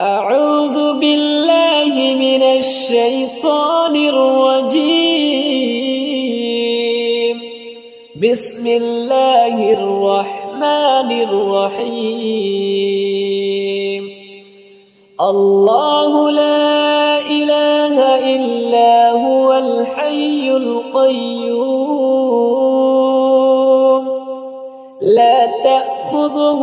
أعوذ بالله من الشيطان الرجيم. بسم الله الرحمن الرحيم. الله لا إله إلا هو الحي القيوم. لا تأخذه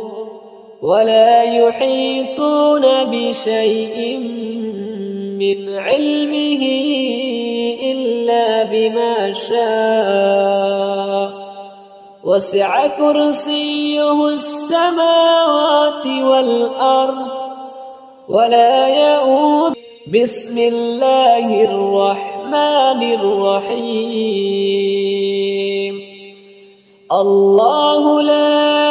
ولا يحيطون بشيء من علمه إلا بما شاء. وسع كرسيه السماوات والأرض ولا يؤود بسم الله الرحمن الرحيم. الله لا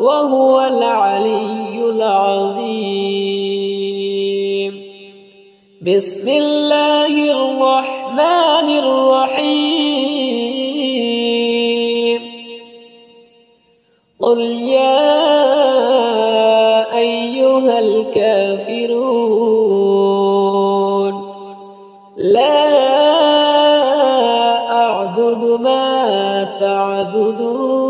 وهو العلي العظيم. بسم الله الرحمن الرحيم. قل يا أيها الكافرون لا أعبد ما تعبدون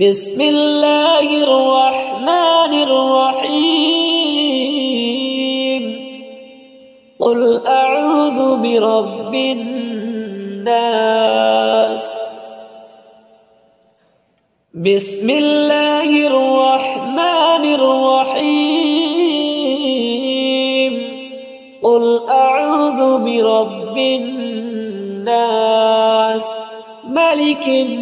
بسم الله الرحمن الرحيم. قل أعوذ برب الناس. بسم الله الرحمن الرحيم. قل أعوذ برب الناس. ملك الناس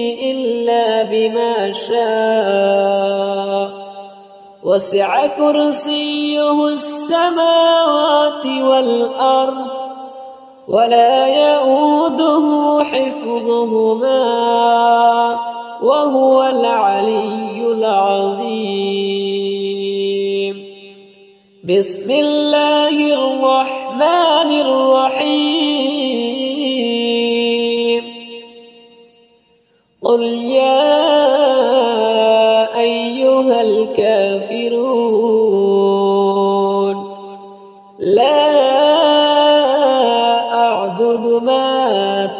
إلا بما شاء. وسع كرسيه السماوات والأرض ولا يؤوده حفظهما وهو العلي العظيم. بسم الله الرحمن الرحيم. قل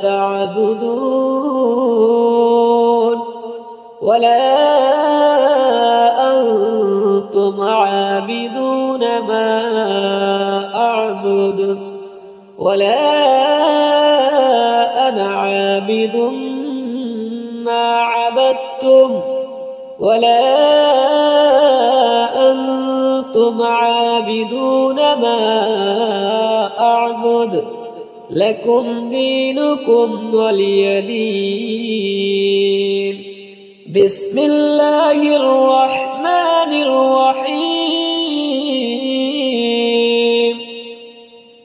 تعبدون ولا أنتم عابدون ما أعبد. ولا أنا عابد ما عبدتم. ولا أنتم عابدون ما أعبد. لكم دينكم ولي دين. بسم الله الرحمن الرحيم.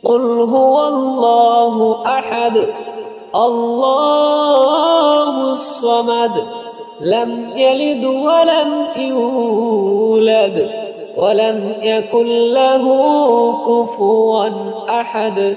قل هو الله أحد الله الصمد لم يلد ولم يولد ولم يكن له كفوا أحد.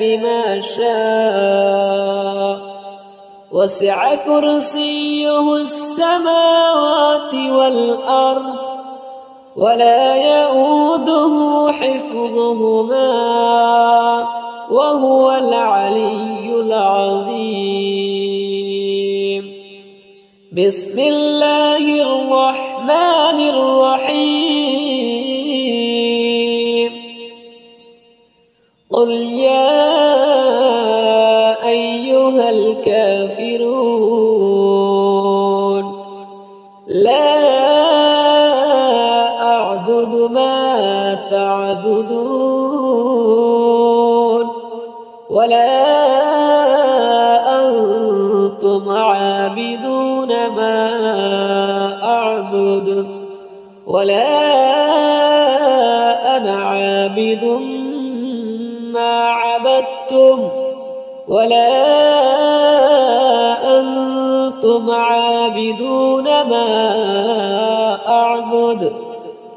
بما شاء. وسع كرسيه السماوات والأرض ولا يؤوده حفظهما وهو العلي العظيم. بسم الله الرحمن الرحيم. قل يا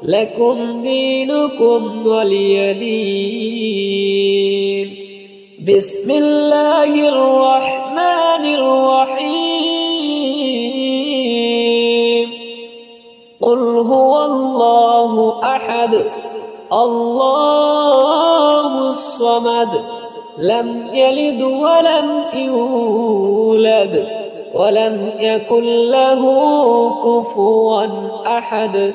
لكم دينكم ولي دين. بسم الله الرحمن الرحيم. قل هو الله أحد. الله الصمد. لم يلد ولم يولد. ولم يكن له كفوا أحد.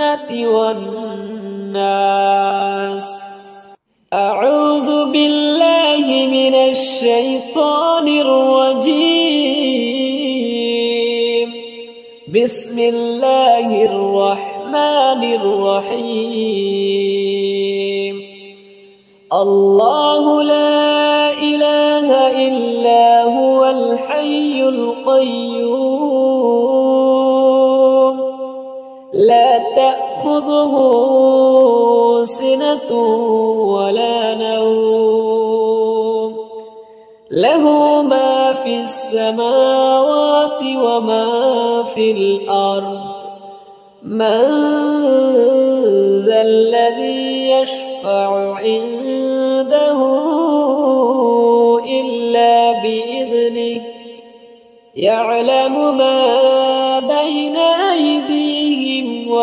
الجنة والناس. أعوذ بالله من الشيطان الرجيم. بسم الله الرحمن الرحيم. الله لا إله إلا هو الحي القيوم. تأخذه سنة ولا نوم. له ما في السماوات وما في الأرض. من ذا الذي يشفع عنده إلا بإذنه. يعلم ما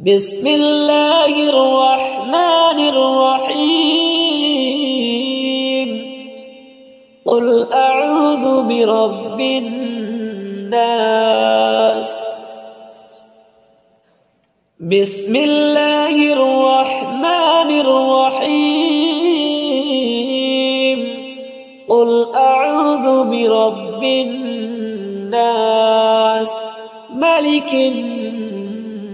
بسم الله الرحمن الرحيم. قل أعوذ برب الناس. بسم الله الرحمن الرحيم. قل أعوذ برب الناس. ملك الناس.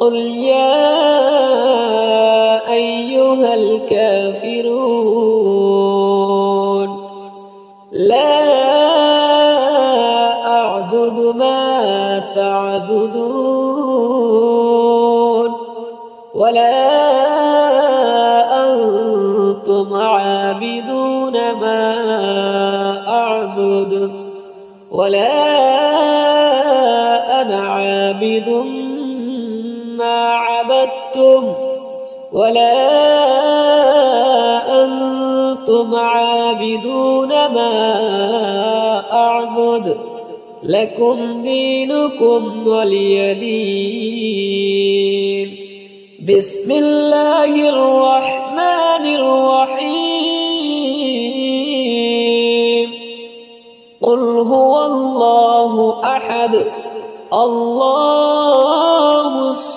قل يا أيها الكافرون لا أعبد ما تعبدون ولا أنتم عابدون ما أعبد ولا أنا عابد عبدتم ولا أنتم عابدون ما أعبد لكم دينكم ولي دين. بسم الله الرحمن الرحيم. قل هو الله أحد. الله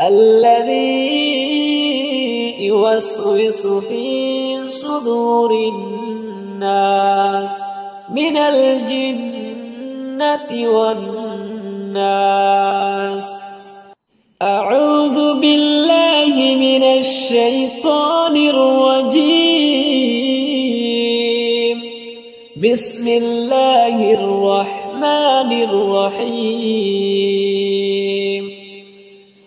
الذي يوسوس في صدور الناس من الجنة والناس. أعوذ بالله من الشيطان الرجيم. بسم الله الرحمن الرحيم.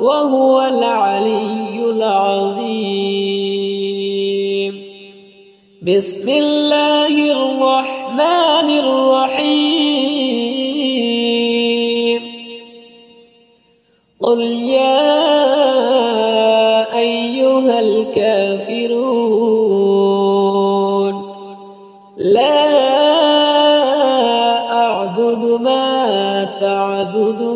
وهو العلي العظيم. بسم الله الرحمن الرحيم. قل يا أيها الكافرون لا أعبد ما تعبدون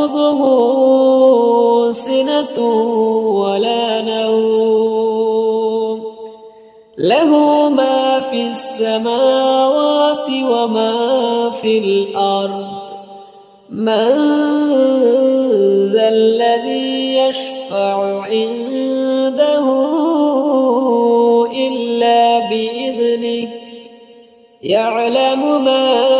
تأخذه سنة ولا نوم. له ما في السماوات وما في الأرض. من ذا الذي يشفع عنده إلا بإذنه. يعلم ما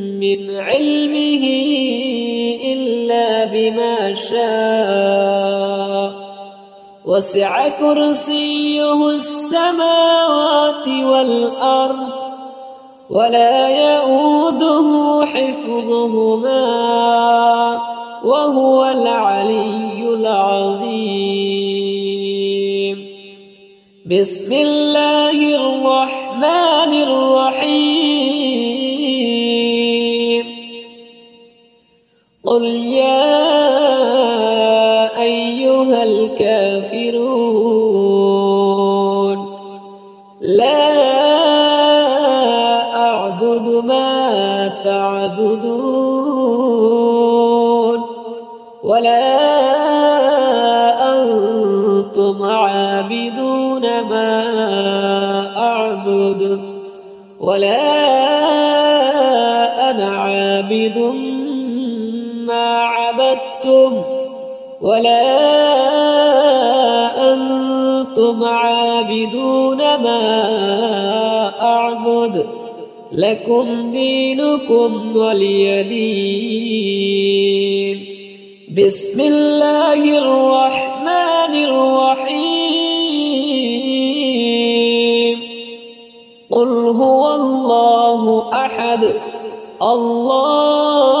من علمه إلا بما شاء. وسع كرسيه السماوات والأرض ولا يؤوده حفظهما وهو العلي العظيم. بسم الله الرحمن قل يا أيها الكافرون لا أعبد ما تعبدون ولا أنتم عابدون ما أعبد ولا أنا عابد ما عبدتم ولا أنتم عابدون ما أعبد لكم دينكم ولي دين. بسم الله الرحمن الرحيم. قل هو الله أحد. الله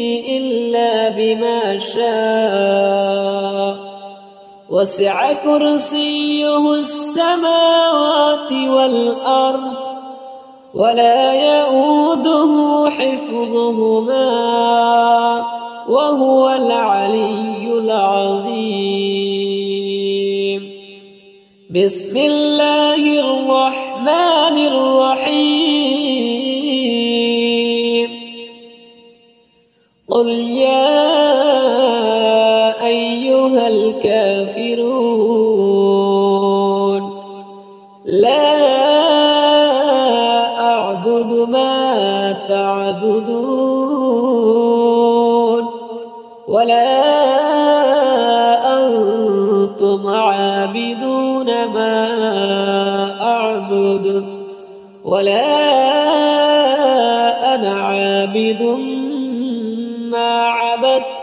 إلا بما شاء. وسع كرسيه السماوات والأرض ولا يؤوده حفظهما وهو العلي العظيم. بسم الله الرحمن الرحيم. قل يا أيها الكافرون لا أعبد ما تعبدون ولا أنتم عابدون ما أعبد ولا أنا عابد ما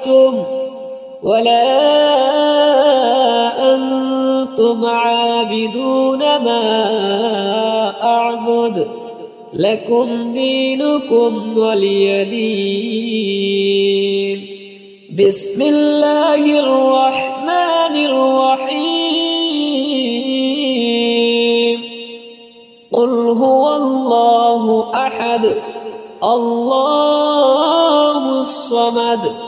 عبدتم ولا أنتم عابدون ما أعبد لكم دينكم ولي دين. بسم الله الرحمن الرحيم. قل هو الله أحد الله الصمد.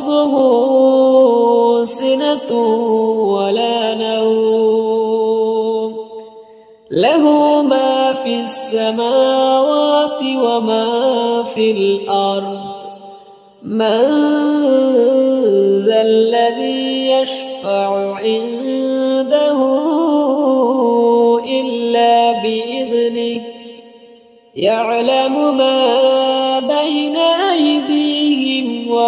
تأخذه سنة ولا نوم. له ما في السماوات وما في الأرض. من ذا الذي يشفع عنده إلا بإذنه. يعلم ما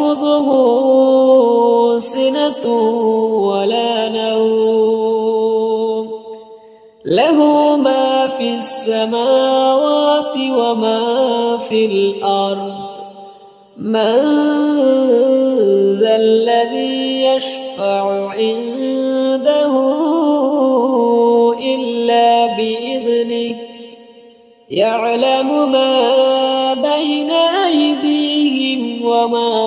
تأخذه سنة ولا نوم. له ما في السماوات وما في الأرض. من ذا الذي يشفع عنده إلا بإذنه. يعلم ما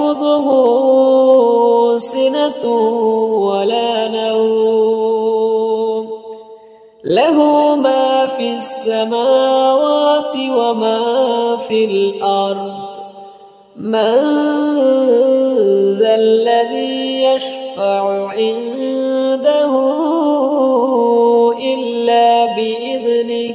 تأخذه سنة ولا نوم. له ما في السماوات وما في الأرض. من ذا الذي يشفع عنده إلا بإذنه.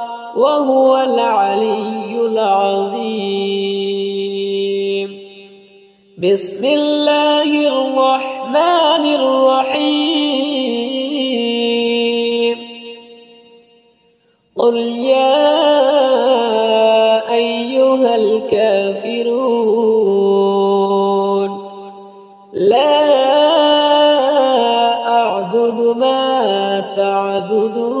وهو العلي العظيم. بسم الله الرحمن الرحيم. قل يا أيها الكافرون لا أعبد ما تعبدون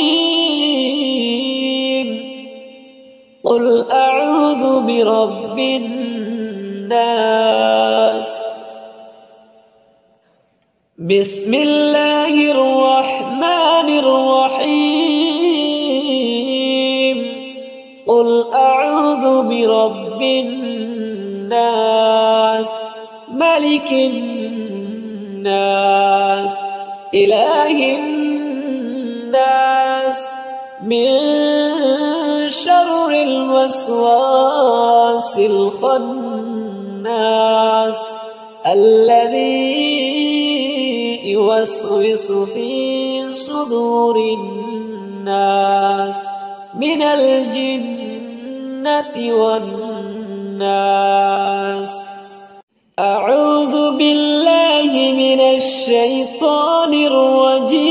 قل أعوذ برب الناس بسم الله الرحمن الرحيم قل أعوذ برب الناس ملك الناس إله الناس من شر الوسواس الخناس الذي يوسوس في صدور الناس من الجنة والناس. أعوذ بالله من الشيطان الرجيم.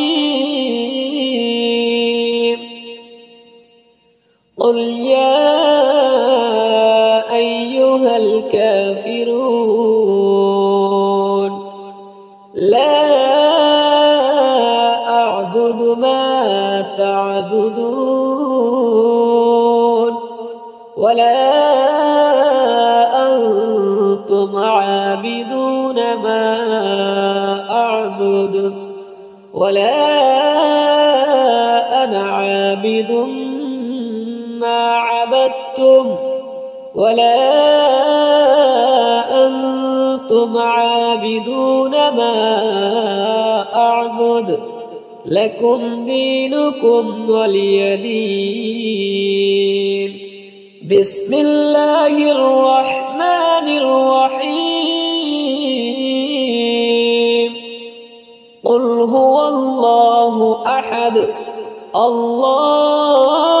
قل يا أيها الكافرون لا أعبد ما تعبدون ولا أنتم عابدون ما أعبد ولا أنا عابد ما عبدتم ولا أنتم عابدون ما أعبد لكم دينكم ولي دين. بسم الله الرحمن الرحيم. قل هو الله أحد. الله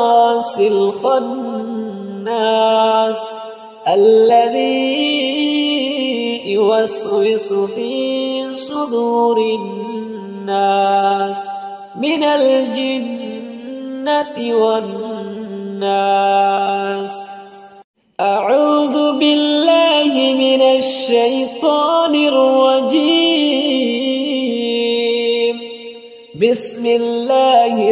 الخناس الذي يوسوس في صدور الناس من الجنة والناس. أعوذ بالله من الشيطان الرجيم. بسم الله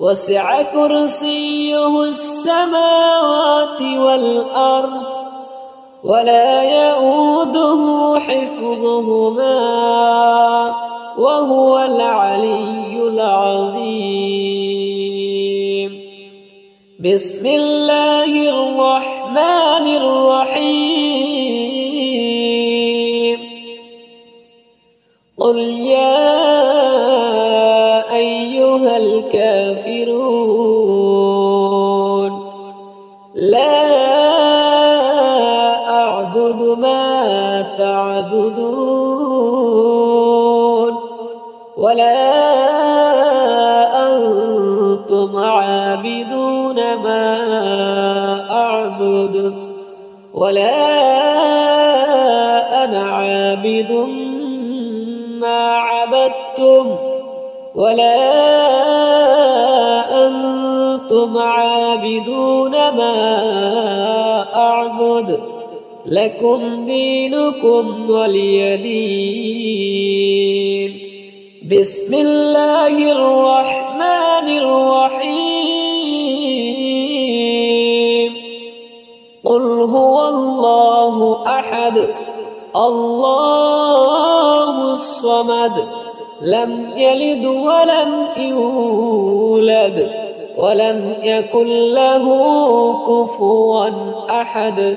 وسع كرسيه السماوات والأرض ولا يؤوده حفظهما وهو العلي العظيم. بسم الله الرحمن الرحيم. قل يا تعبدون ولا أنتم عابدون ما أعبد ولا أنا عابد ما عبدتم ولا أنتم عابدون ما أعبد لكم دينكم ولي دين. بسم الله الرحمن الرحيم. قل هو الله أحد. الله الصمد. لم يلد ولم يولد. ولم يكن له كفوا أحد.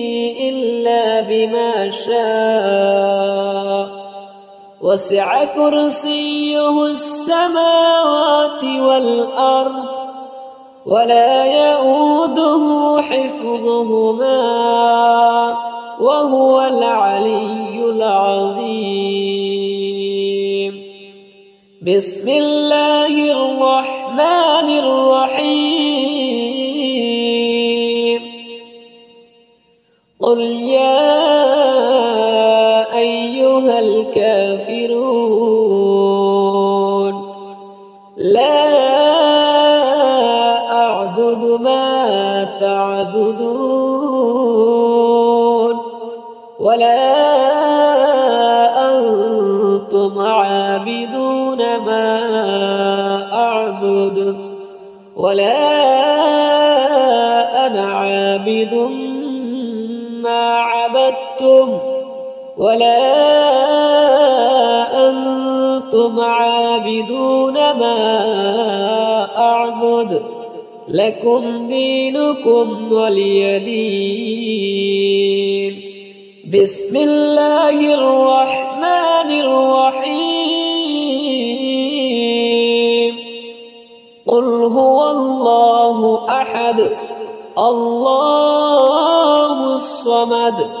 إلا بما شاء. وسع كرسيه السماوات والأرض ولا يؤوده حفظهما وهو العلي العظيم. بسم الله الرحمن الرحيم. قل يا أيها الكافرون لا أعبد ما تعبدون ولا أنتم عابدون ما أعبد ولا أنا عابد ولا أنتم عابدون ما أعبد لكم دينكم ولي دين بسم الله الرحمن الرحيم قل هو الله أحد الله الصمد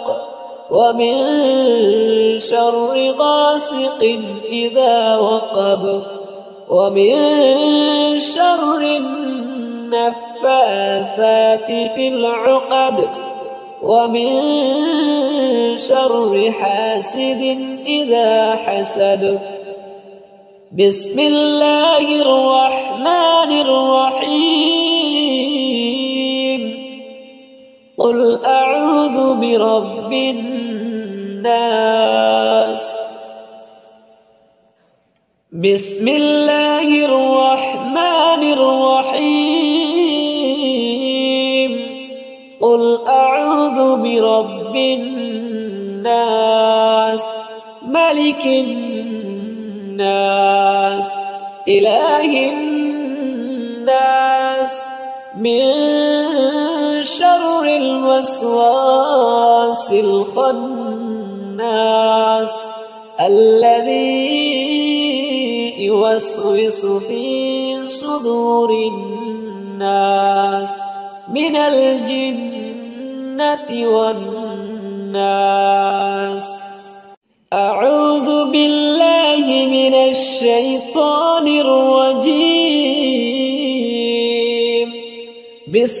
ومن شر غاسق إذا وقب ومن شر النفاثات في العقد ومن شر حاسد إذا حسد. بسم الله الرحمن الرحيم. قل أعوذ برب الناس بسم الله الرحمن الرحيم قل أعوذ برب الناس ملك الناس إله الناس من الوسواس الخناس الذي يوسوس في صدور الناس من الجنة والناس. أعوذ بالله من الشيطان الرجيم. الله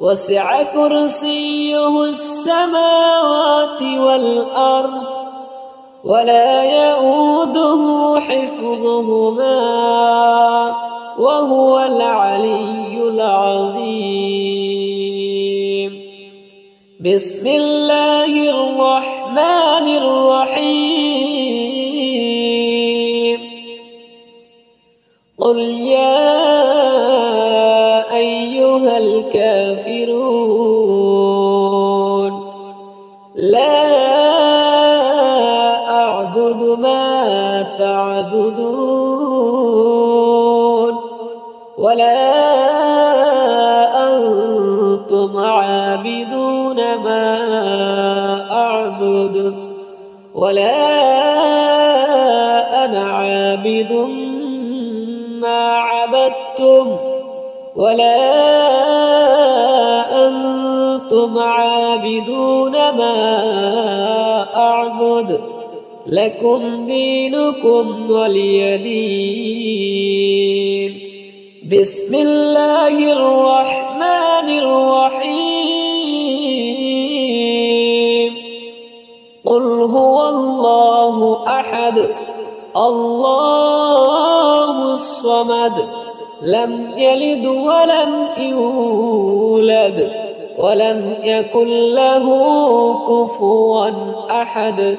وسع كرسيه السماوات والأرض ولا يؤوده حفظهما وهو العلي العظيم. بسم الله الرحمن الرحيم. قل يا تعبدون ولا أنتم عابدون ما أعبد ولا أنا عابد ما عبدتم ولا أنتم عابدون ما أعبد لكم دينكم ولي دين. بسم الله الرحمن الرحيم. قل هو الله أحد. الله الصمد. لم يلد ولم يولد. ولم يكن له كفوا أحد.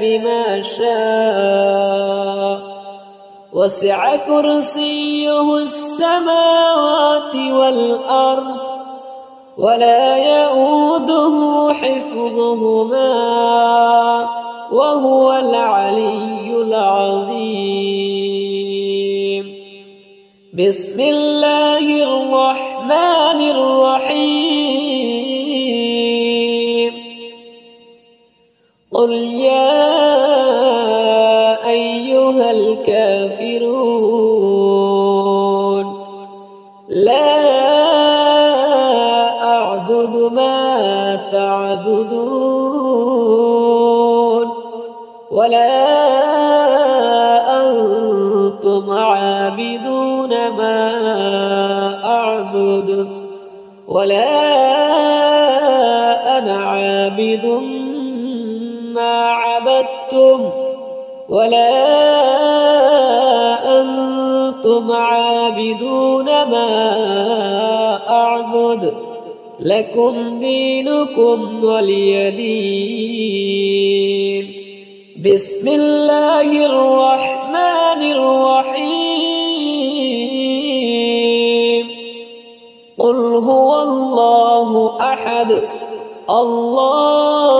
بما شاء. وسع كرسيه السماوات والأرض ولا يؤوده حفظهما وهو العلي العظيم. بسم الله الرحمن الرحيم. قل يا أيها الكافرون لا أعبد ما تعبدون ولا أنتم عابدون ما أعبد ولا أنا عابد ما عبدتم ولا أنتم عابدون ما أعبد لكم دينكم ولي دين. بسم الله الرحمن الرحيم. قل هو الله أحد. الله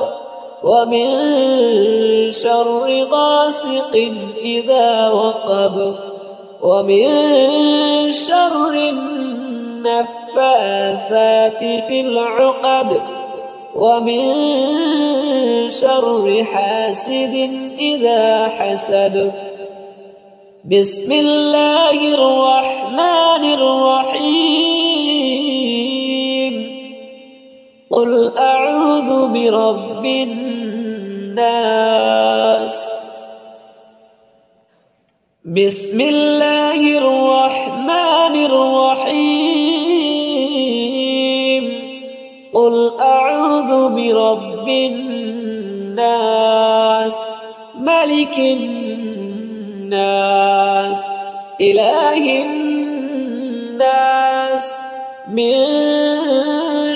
ومن شر غاسق إذا وقب ومن شر النفاثات في العقد ومن شر حاسد إذا حسد. بسم الله الرحمن الرحيم. قل أعوذ برب الناس بسم الله الرحمن الرحيم قل أعوذ برب الناس ملك الناس إله الناس من